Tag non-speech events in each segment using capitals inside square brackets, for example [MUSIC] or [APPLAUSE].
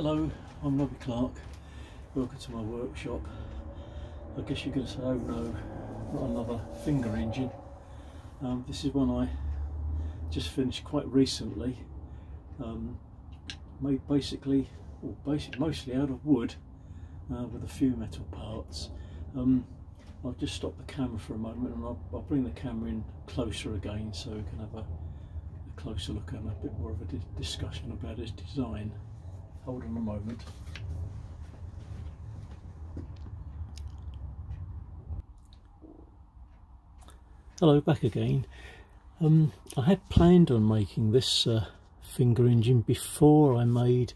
Hello, I'm Nobby Clark. Welcome to my workshop. I guess you're going to say, oh no, not another finger engine. Um, this is one I just finished quite recently. Um, made basically, or basic, mostly out of wood uh, with a few metal parts. Um, I'll just stop the camera for a moment and I'll, I'll, bring the camera in closer again so we can have a, a closer look and a bit more of a di discussion about its design. Hold on a moment. Hello, back again. Um, I had planned on making this uh, finger engine before I made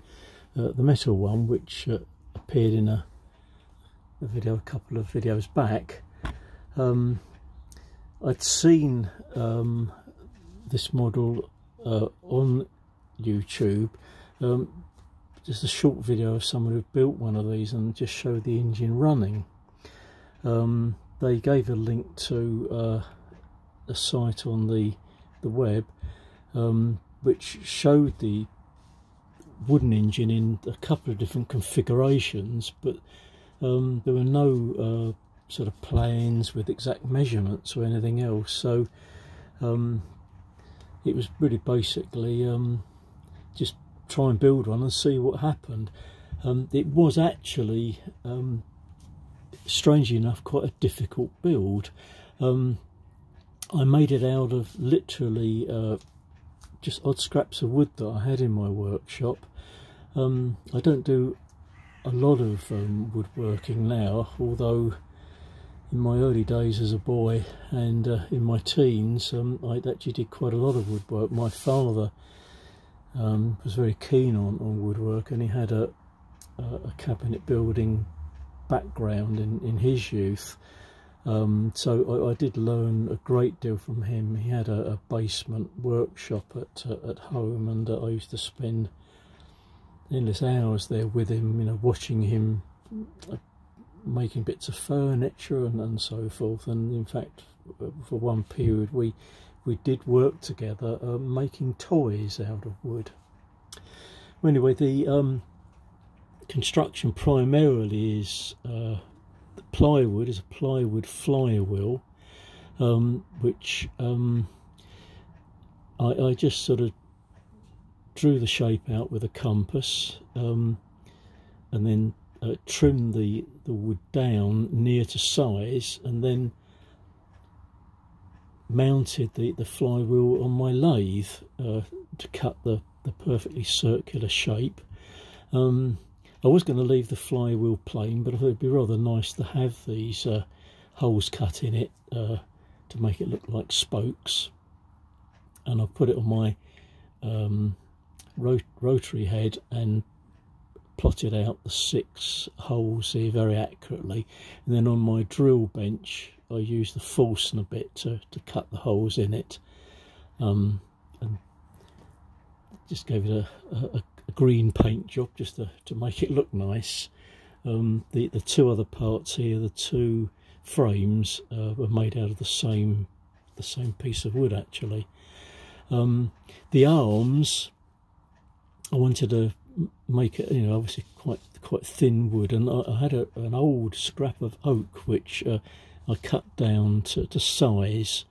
uh, the metal one, which uh, appeared in a, a, video a couple of videos back. Um, I'd seen um, this model uh, on YouTube, um, just a short video of someone who built one of these and just showed the engine running. Um, they gave a link to uh, a site on the the web um, which showed the wooden engine in a couple of different configurations but um, there were no uh, sort of plans with exact measurements or anything else so um, it was really basically um, just try and build one and see what happened um, it was actually um, strangely enough quite a difficult build um, I made it out of literally uh, just odd scraps of wood that I had in my workshop. Um, I don't do a lot of um, woodworking now, although in my early days as a boy and uh, in my teens um, I actually did quite a lot of woodwork. My father um, was very keen on, on woodwork and he had a, a cabinet building background in, in his youth um, so I, I, did learn a great deal from him. He had a, a basement workshop at uh, at home, and uh, I used to spend endless hours there with him. You know, watching him uh, making bits of furniture and, and so forth. And in fact, uh, for one period, we we did work together uh, making toys out of wood. Well, anyway, the um, construction primarily is uh, the plywood is a plywood flywheel, um, which um, I, I, just sort of drew the shape out with a compass um, and then uh, trimmed the, the wood down near to size and then mounted the, the flywheel on my lathe uh, to cut the, the perfectly circular shape. Um, I was going to leave the flywheel plain, but I thought it'd be rather nice to have these uh, holes cut in it uh, to make it look like spokes. And I've put it on my um, rot rotary head and plotted out the six holes here very accurately. And then on my drill bench, I used the Forstner bit to, to cut the holes in it. Um, and just gave it a, a, green paint job just to, to make it look nice. Um, the, the two other parts here, the two frames, uh, were made out of the same the same piece of wood actually. Um, the arms, I wanted to make it, you know, obviously quite quite thin wood, and I, I had a, an old scrap of oak which uh, I cut down to, to size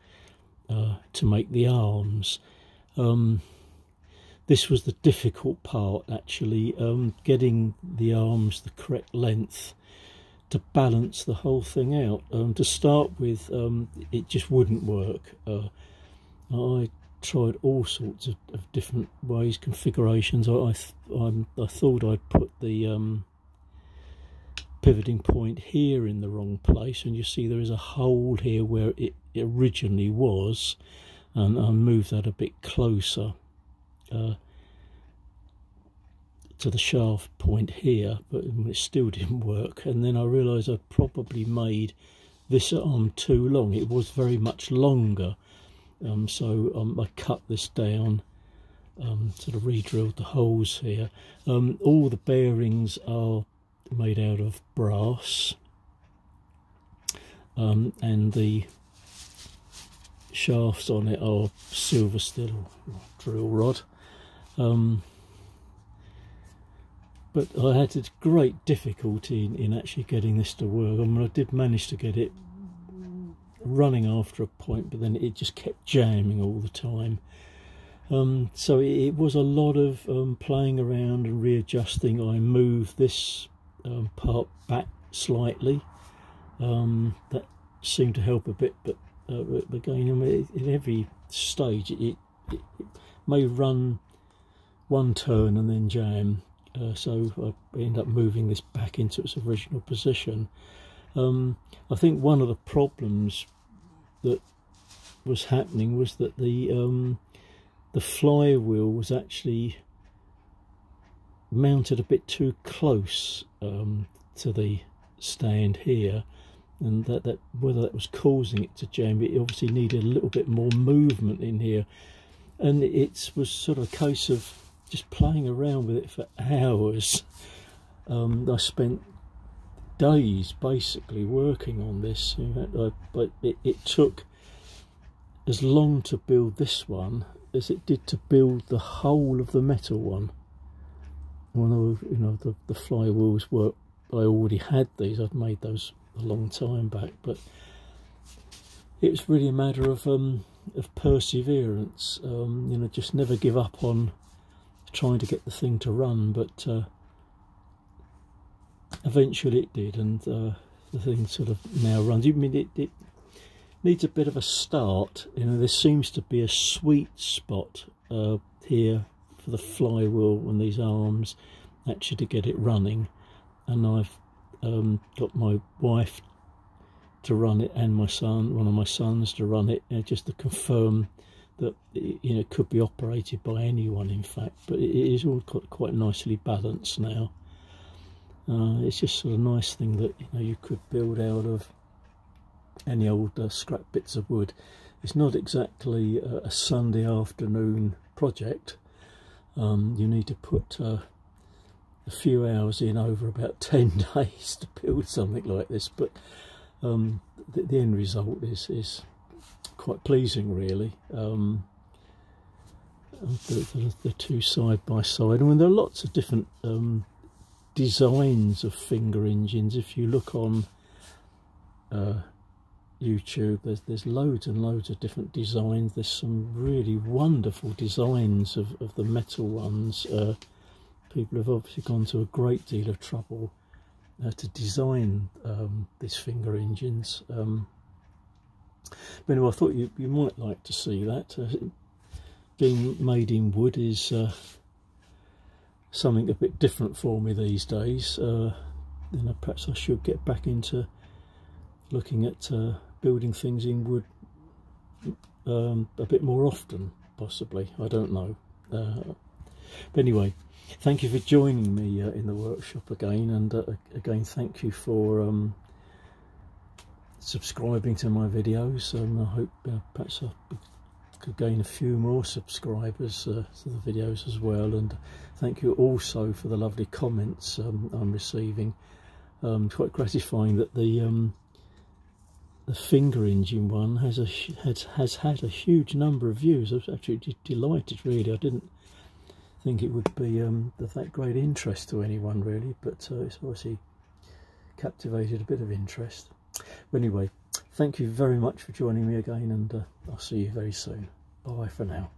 uh, to make the arms. Um, this was the difficult part actually um, getting the arms the correct length to balance the whole thing out. Um, to start with um, it just wouldn't work. Uh, I tried all sorts of, of, different ways configurations I, I, I, thought I'd put the um, pivoting point here in the wrong place and you see there is a hole here where it originally was and I moved that a bit closer uh, to the shaft point here, but it still [LAUGHS] didn't work. And then I realised I'd probably made this arm too long. It was very much longer. Um, so um, I cut this down, um, sort of re-drilled the holes here. Um, all the bearings are made out of brass. Um, and the shafts on it are silver steel drill rod. Um, but I had great difficulty in, in actually getting this to work. I mean, I did manage to get it running after a point, but then it just kept jamming all the time. Um, so it, was a lot of um, playing around and readjusting. I moved this um, part back slightly. Um, that seemed to help a bit, but, uh, again, I mean, in every stage, it, it, it, may run one turn and then jam. Uh, so I end up moving this back into its original position. Um, I think one of the problems that was happening was that the um, the flywheel was actually mounted a bit too close um, to the stand here and that, that whether that was causing it to jam it obviously needed a little bit more movement in here. And it was sort of a case of just playing around with it for [LAUGHS] hours. Um, I spent days basically working on this but it, it took as long to build this one as it did to build the whole of the metal one. Although you know the, the flywheels were I already had these. I'd made those a long time back but it was really a matter of um, of perseverance. Um, you know just never give up on trying to get the thing to run but uh, eventually it did and uh, the thing sort of now runs. I mean it, it needs a bit of a start you know there seems to be a sweet spot uh, here for the flywheel and these arms actually to get it running. And I've um, got my wife to run it and my son one of my sons to run it you know, just to confirm that you know could be operated by anyone in fact. But it is all quite nicely balanced now uh, it's just sort of a nice thing that you know you could build out of any old uh, scrap bits of wood. It's not exactly a, a Sunday afternoon project. Um, you need to put uh, a few hours in over about [LAUGHS] 10 days to build something like this but um, the, the, end result is, is quite pleasing really. Um, the, the, the, two side by side I mean there are lots of different um, designs of finger engines. If you look on uh, YouTube there's there's loads and loads of different designs. There's some really wonderful designs of, of the metal ones. Uh, people have obviously gone to a great deal of trouble uh, to design um, these finger engines. Um, but anyway I thought you, you might like to see that. Uh, being made in wood is uh, something a bit different for me these days uh, know perhaps I should get back into looking at uh, building things in wood um, a bit more often, possibly. I don't know. Uh, but anyway, thank you for joining me uh, in the workshop again, and uh, again, thank you for um, subscribing to my videos. Um, I hope uh, perhaps I could gain a few more subscribers uh, to the videos as well, and thank you also for the lovely comments um, I'm receiving. Um, quite gratifying that the um, the finger engine one has a has, has had a huge number of views. I was actually delighted, really. I didn't think it would be um, of that great interest to anyone, really, but uh, it's obviously captivated a bit of interest. Anyway, thank you very much for joining me again, and uh, I'll see you very soon. Bye for now.